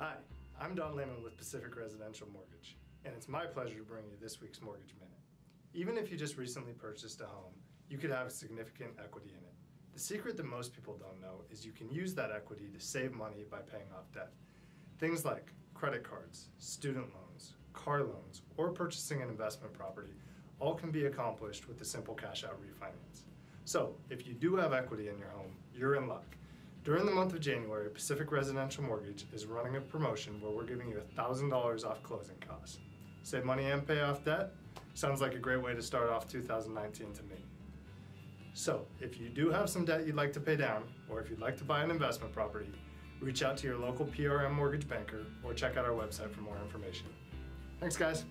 Hi, I'm Don Layman with Pacific Residential Mortgage, and it's my pleasure to bring you this week's Mortgage Minute. Even if you just recently purchased a home, you could have significant equity in it. The secret that most people don't know is you can use that equity to save money by paying off debt. Things like credit cards, student loans, car loans, or purchasing an investment property all can be accomplished with a simple cash out refinance. So, if you do have equity in your home, you're in luck. During the month of January, Pacific Residential Mortgage is running a promotion where we're giving you $1,000 off closing costs. Save money and pay off debt? Sounds like a great way to start off 2019 to me. So, if you do have some debt you'd like to pay down, or if you'd like to buy an investment property, reach out to your local PRM mortgage banker or check out our website for more information. Thanks, guys.